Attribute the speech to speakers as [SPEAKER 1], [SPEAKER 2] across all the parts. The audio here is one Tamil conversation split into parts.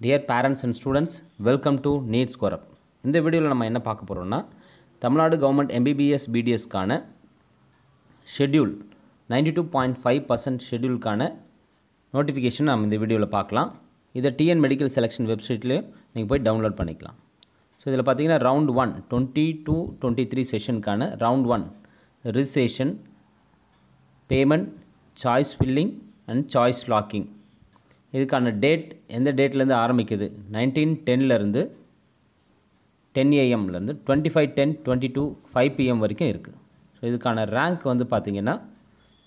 [SPEAKER 1] Dear parents and students welcome to NEET score up இந்த வீடியோவில் நம்ம என்ன பார்க்க போகிறோம்னா Tamil Nadu government MBBS பிடிஎஸ்க்கான schedule ninety two point five percent ஷெட்யூலுக்கான notification நம்ம இந்த வீடியோவில் பார்க்கலாம். இதை டிஎன் மெடிக்கல் செலெக்ஷன் வெப்சைட்லேயும் நீங்கள் போய் டவுன்லோட் பண்ணிக்கலாம். ஸோ இதில் பார்த்தீங்கன்னா round one twenty two twenty three செஷனுக்கான round one registration payment choice filling and choice locking இதுக்கான டேட் எந்த டேட்லேருந்து ஆரம்பிக்குது? நைன்டீன் டென்லேருந்து ten ஏஎம்லேருந்து twenty five ten twenty two five PM வரைக்கும் இருக்குது ஸோ இதுக்கான ரேங்க் வந்து பார்த்திங்கன்னா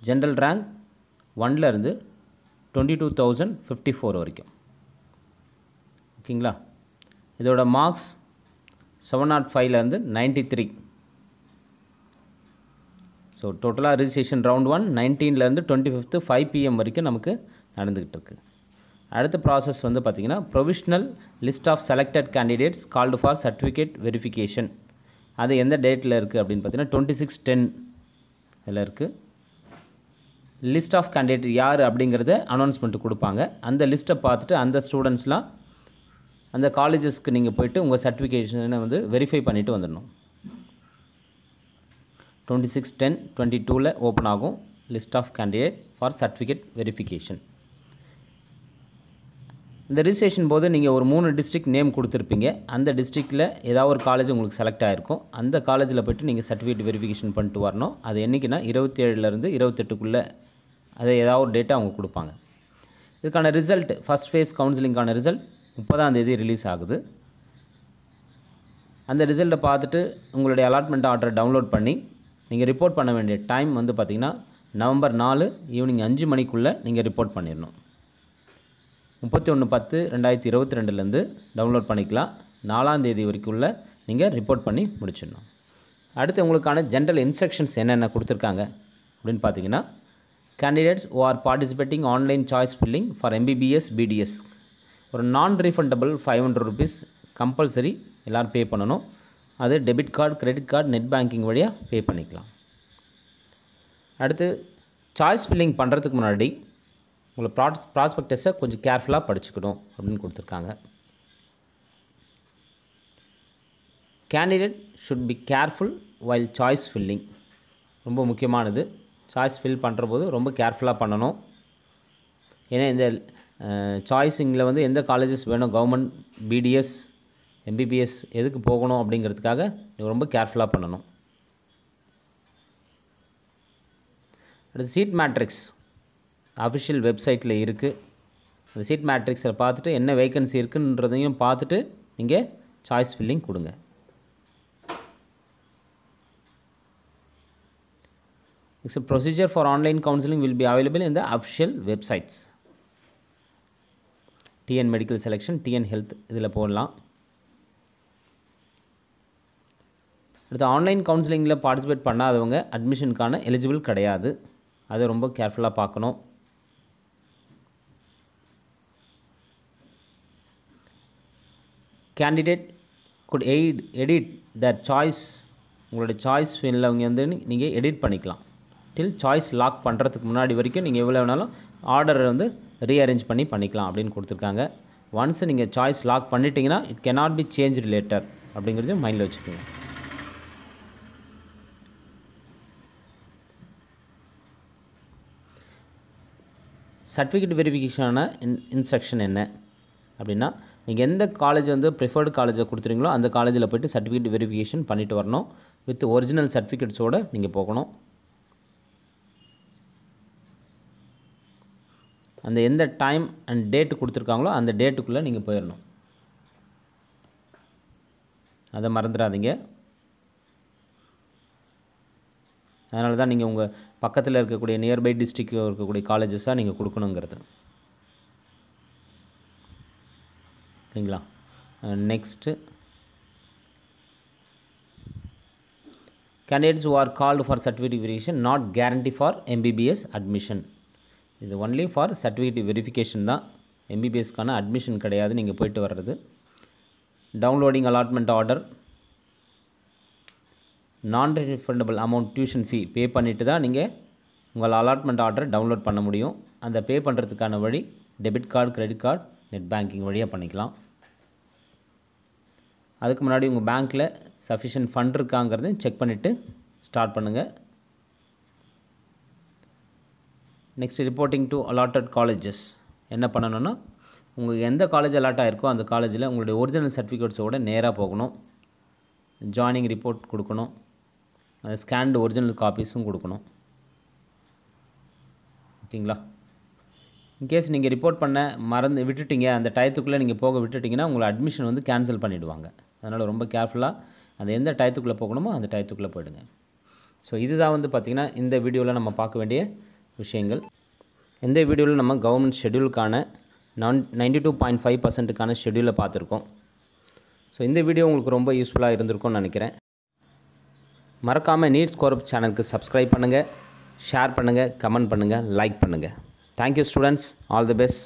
[SPEAKER 1] ஜென்ரல் ரேங்க் ஒன்லேருந்து twenty two thousand fifty four வரைக்கும். ஓகேங்களா? இதோட மார்க்ஸ் செவன் நாட் ஃபைவ்லேருந்து நைன்ட்டி த்ரீ ஸோ டோட்டலாக ரிஜிஸ்ட்ரேஷன் ரவுண்ட் ஒன் நைன்டீன்லேருந்து டுவெண்ட்டி ஃபிஃப்த்து ஃபைவ் பிஎம் வரைக்கும் நமக்கு நடந்துக்கிட்டு இருக்குது அடுத்த ப்ராசஸ் வந்து பார்த்திங்கன்னா provisional list of selected candidates called for certificate verification அது எந்த டேட்டில் இருக்குது அப்படின்னு பார்த்தீங்கன்னா டுவெண்ட்டி சிக்ஸ் டென் இதில் இருக்குது லிஸ்ட் ஆஃப் கேண்டிடேட் யார் அப்படிங்கிறத அனௌன்ஸ்மெண்ட் கொடுப்பாங்க. அந்த லிஸ்ட்டை பார்த்துட்டு அந்த ஸ்டூடெண்ட்ஸ்லாம் அந்த காலேஜஸ்க்கு நீங்கள் போயிட்டு உங்கள் சர்டிஃபிகேஷனை வந்து வெரிஃபை பண்ணிவிட்டு வந்துடணும். டுவெண்ட்டி சிக்ஸ் டென் டுவெண்ட்டி டூவில் ஓப்பன் ஆகும். List of candidate for certificate verification இந்த ரிஜிஸ்ட்ரேஷன் போது நீங்கள் ஒரு மூணு டிஸ்ட்ரிக்ட் நேம் கொடுத்துருப்பீங்க. அந்த டிஸ்ட்ரிக்டில் ஏதாவது ஒரு காலேஜ் உங்களுக்கு செலக்ட் ஆகிருக்கும் அந்த காலேஜில் போய்ட்டு நீங்கள் சர்டிஃபிகேட் வெரிஃபிகேஷன் பண்ணிட்டு வரணும். அது என்றைக்குன்னா இருபத்தி ஏழுலேருந்து இருபத்தெட்டுக்குள்ளே அதை ஏதாவது ஒரு டேட்டா அவங்க கொடுப்பாங்க. இதுக்கான ரிசல்ட் ஃபஸ்ட் ஃபேஸ் கவுன்சிலிங்கான ரிசல்ட் முப்பதாம் தேதி ரிலீஸ் ஆகுது. அந்த ரிசல்ட்டை பார்த்துட்டு உங்களுடைய அலாட்மெண்ட் ஆர்டரை டவுன்லோட் பண்ணி நீங்கள் ரிப்போர்ட் பண்ண வேண்டிய டைம் வந்து பார்த்திங்கன்னா நவம்பர் நாலு ஈவினிங் அஞ்சு மணிக்குள்ளே நீங்கள் ரிப்போர்ட் பண்ணிடணும். முப்பத்தி ஒன்று பத்து ரெண்டாயிரத்தி இருபத்தி ரெண்டுலேருந்து டவுன்லோட் பண்ணிக்கலாம். நாலாந்தேதி வரைக்குள்ள நீங்கள் ரிப்போர்ட் பண்ணி முடிச்சிடணும். அடுத்து உங்களுக்கான ஜென்ரல் இன்ஸ்ட்ரக்ஷன்ஸ் என்னென்ன கொடுத்துருக்காங்க அப்படின்னு பார்த்தீங்கன்னா candidates who are participating online choice filling for MBBS BDS ஒரு non refundable five hundred rupees compulsory எல்லோரும் பே பண்ணணும். அது debit card credit card net banking வழியாக பே பண்ணிக்கலாம். அடுத்து சாய்ஸ் ஃபில்லிங் பண்ணுறதுக்கு முன்னாடி உங்களை ப்ராஸ் ப்ராஸ்பெக்டஸை கொஞ்சம் கேர்ஃபுல்லாக படிச்சுக்கணும் அப்படின்னு கொடுத்துருக்காங்க. Candidate should be careful while choice filling. ரொம்ப முக்கியமானது. சாய்ஸ் ஃபில் பண்ணுற போது ரொம்ப கேர்ஃபுல்லாக பண்ணணும். ஏன்னா இந்த சாய்ஸிங்கில் வந்து எந்த காலேஜஸ் வேணும்? கவர்மெண்ட் பிடிஎஸ் எம்பிபிஎஸ் எதுக்கு போகணும் அப்படிங்கிறதுக்காக ரொம்ப கேர்ஃபுல்லாக பண்ணணும். அடுத்து சீட் மேட்ரிக்ஸ். அஃபிஷியல் வெப்சைட்டில் இருக்குது அந்த சீட் மேட்ரிக்ஸில் பார்த்துட்டு என்ன வேக்கன்சி இருக்குன்றதையும் பார்த்துட்டு நீங்கள் சாய்ஸ் ஃபில்லிங் கொடுங்க. Next procedure for online counselling will be available in the official websites TN medical selection TN health இதில் போடலாம். அடுத்து ஆன்லைன் கவுன்சிலிங்கில் பார்ட்டிசிபேட் பண்ணாதவங்க அட்மிஷனுக்கான எலிஜிபிள் கிடையாது. அதை ரொம்ப கேர்ஃபுல்லாக பார்க்கணும். Candidate could add edit their choice உங்களுடைய சாய்ஸ் ஃபீல்டில் அவங்க வந்து நீங்கள் எடிட் பண்ணிக்கலாம். டில் சாய்ஸ் லாக் பண்ணுறதுக்கு முன்னாடி வரைக்கும் நீங்கள் எவ்வளோ வேணாலும் ஆர்டர் வந்து ரீஅரேஞ்ச் பண்ணி பண்ணிக்கலாம் அப்படின்னு கொடுத்துருக்காங்க. ஒன்ஸ் நீங்கள் சாய்ஸ் லாக் பண்ணிட்டீங்கன்னா it cannot be change later அப்படிங்கிறது மைண்டில் வச்சுக்கோங்க. சர்டிஃபிகேட் வெரிஃபிகேஷனான இன் இன்ஸ்ட்ரக்ஷன் என்ன? அப்படின்னா நீங்கள் எந்த காலேஜ் வந்து ப்ரிஃபர்டு காலேஜை கொடுத்துறீங்களோ அந்த காலேஜில் போய்ட்டு சர்டிஃபிகேட் வெரிஃபிகேஷன் பண்ணிவிட்டு வரணும். வித் ஒரிஜினல் சர்டிஃபிகேட்ஸோடு நீங்கள் போகணும். அந்த எந்த டைம் அண்ட் டேட்டு கொடுத்துருக்காங்களோ அந்த டேட்டுக்குள்ளே நீங்கள் போயிடணும் அதை மறந்துடாதீங்க. அதனால தான் நீங்கள் உங்கள் பக்கத்தில் இருக்கக்கூடிய நியர்பை டிஸ்ட்ரிக்டில் இருக்கக்கூடிய காலேஜஸாக நீங்கள் கொடுக்கணுங்கிறது. சரிங்களா? Next candidates who are called for certificate verification not guarantee for MBBS admission இது ஒன்லி ஃபார் சர்டிஃபிகேட் வெரிஃபிகேஷன் தான். எம்பிபிஎஸ்க்கான அட்மிஷன் கிடையாது நீங்கள் போயிட்டு வர்றது. Downloading allotment order non refundable amount tuition fee pay பண்ணிவிட்டு தான் நீங்கள் உங்கள் அலாட்மெண்ட் ஆர்டர் டவுன்லோட் பண்ண முடியும். அந்த பே பண்ணுறதுக்கான வழி debit card credit card net banking வழியாக பண்ணிக்கலாம். அதுக்கு முன்னாடி உங்கள் பேங்க்கில் சஃபிஷியன்ட் ஃபண்ட் இருக்காங்கிறதையும் செக் பண்ணிவிட்டு ஸ்டார்ட் பண்ணுங்கள் next reporting to allotted colleges என்ன பண்ணணும்னா உங்களுக்கு எந்த காலேஜ் அலாட் ஆகிருக்கோ அந்த காலேஜில் உங்களுடைய ஒரிஜினல் சர்டிஃபிகேட்ஸோட நேராக போகணும். ஜாயினிங் ரிப்போர்ட் கொடுக்கணும். அது ஸ்கேன்டு ஒரிஜினல் காப்பீஸும் கொடுக்கணும். ஓகேங்களா? இன்கேஸ் நீங்கள் ரிப்போர்ட் பண்ண மறந்து விட்டுட்டீங்க அந்த டயத்துக்குள்ளே நீங்கள் போக விட்டுட்டிங்கன்னா உங்களை அட்மிஷன் வந்து கேன்சல் பண்ணிவிடுவாங்க அதனால் ரொம்ப கேர்ஃபுல்லாக அந்த எந்த டயத்துக்குள்ளே போகணுமோ அந்த டயத்துக்குள்ளே போயிடுங்க. ஸோ இதுதான் வந்து பார்த்திங்கன்னா இந்த வீடியோவில் நம்ம பார்க்க வேண்டிய விஷயங்கள். இந்த வீடியோவில் நம்ம government ஷெடியூலுக்கான non ninety two point five பர்சன்ட்டுக்கான ஷெடியூலை பார்த்துருக்கோம். ஸோ இந்த வீடியோ உங்களுக்கு ரொம்ப யூஸ்ஃபுல்லாக இருந்திருக்கும்னு நினைக்கிறேன். மறக்காமல் நீட்ஸ் கோரப் சேனலுக்கு சப்ஸ்கிரைப் பண்ணுங்கள் ஷேர் பண்ணுங்கள் கமெண்ட் பண்ணுங்கள் லைக் பண்ணுங்கள் thank you students all the best